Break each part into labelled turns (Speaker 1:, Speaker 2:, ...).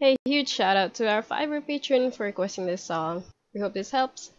Speaker 1: Hey, huge shout out to our Fiverr patron for requesting this song. We hope this helps.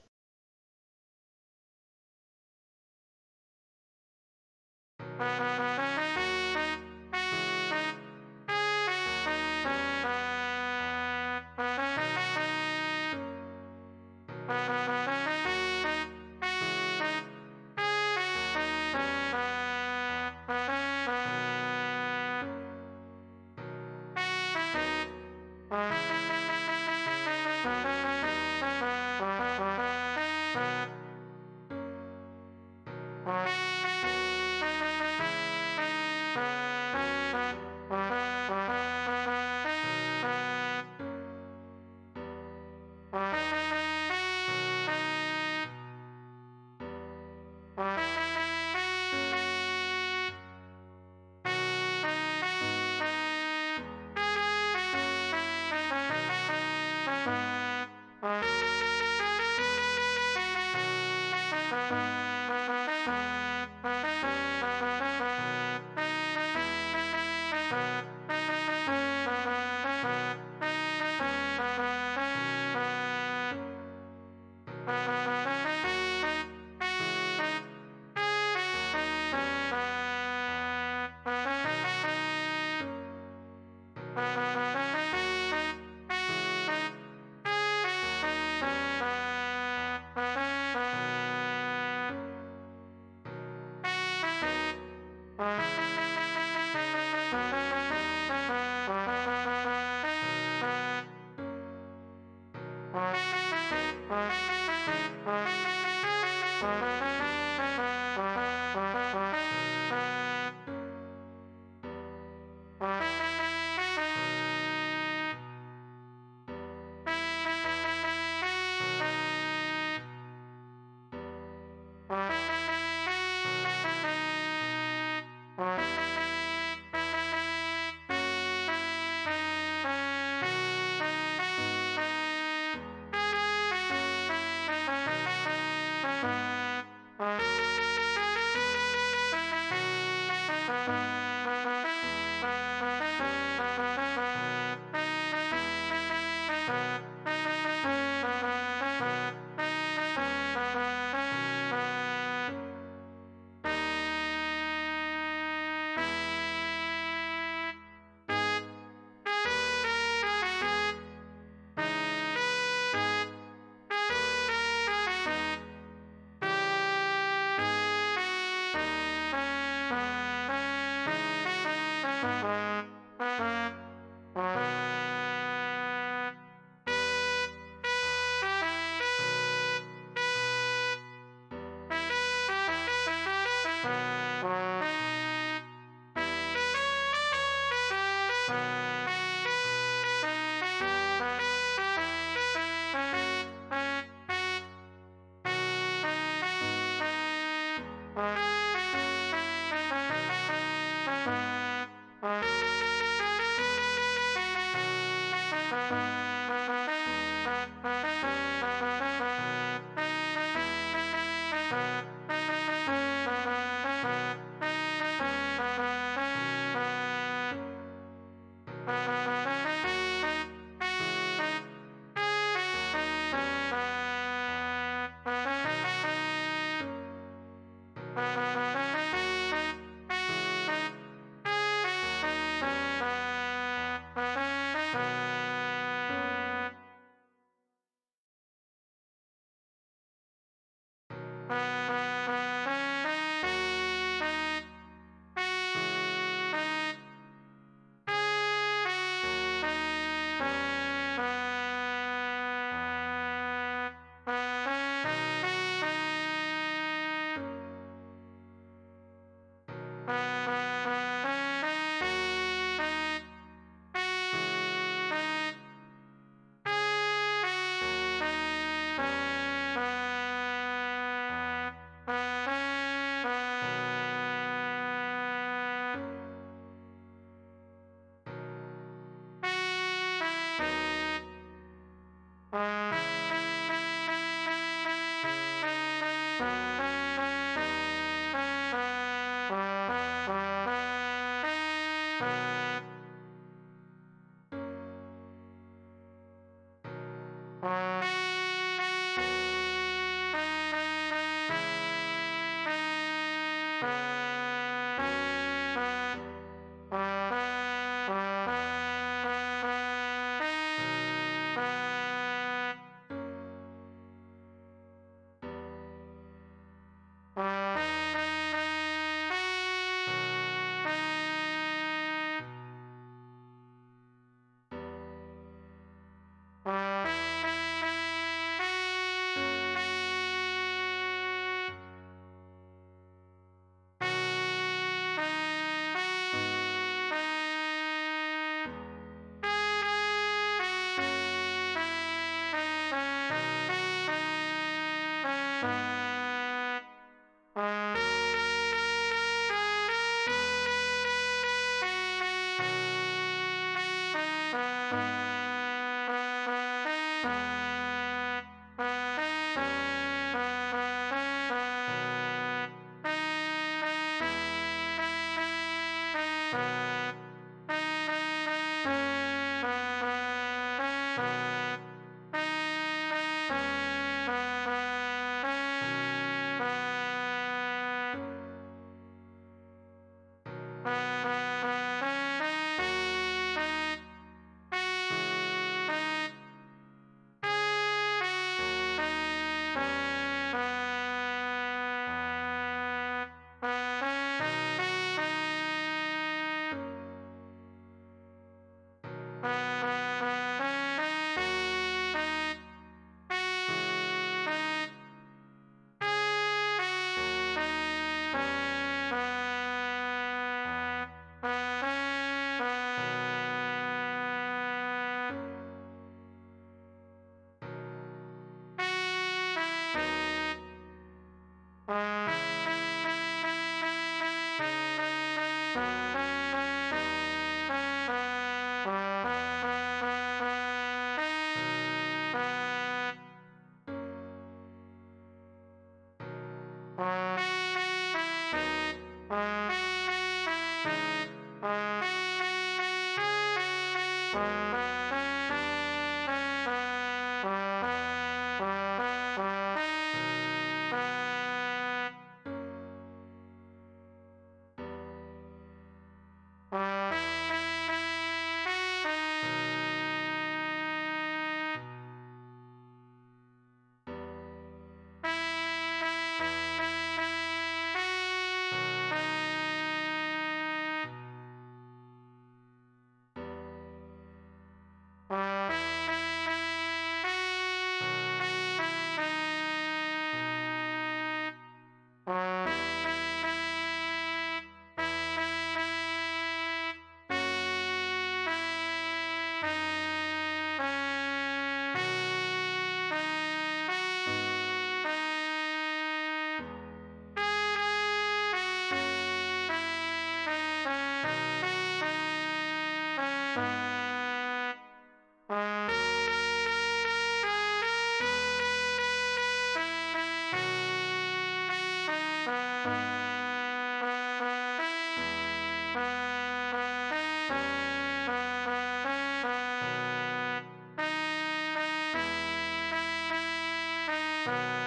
Speaker 2: Bye.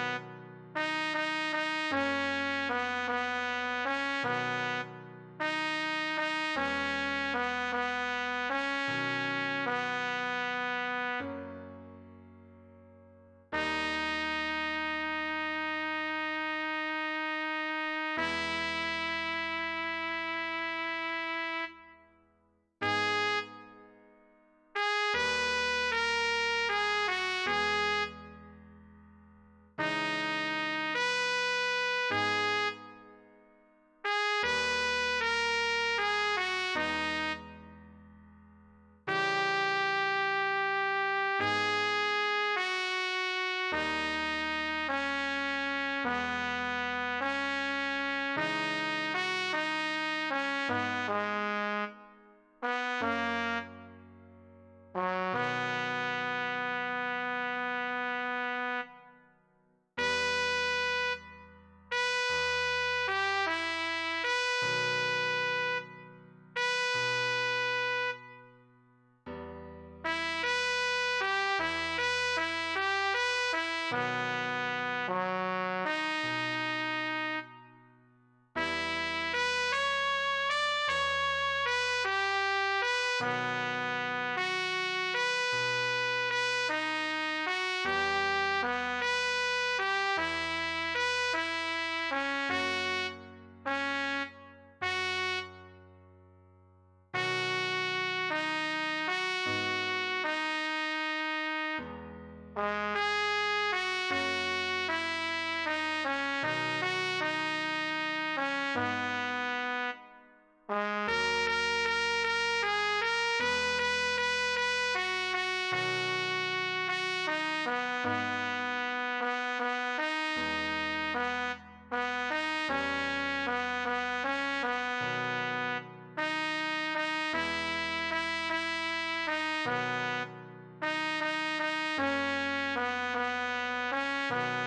Speaker 2: Bye.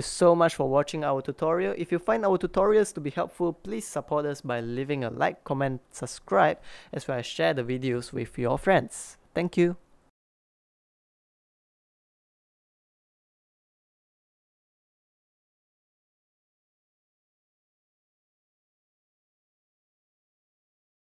Speaker 2: So much for watching our tutorial. If you find our tutorials to be helpful, please support us by leaving a like, comment, subscribe, as well as share the videos with your friends. Thank you.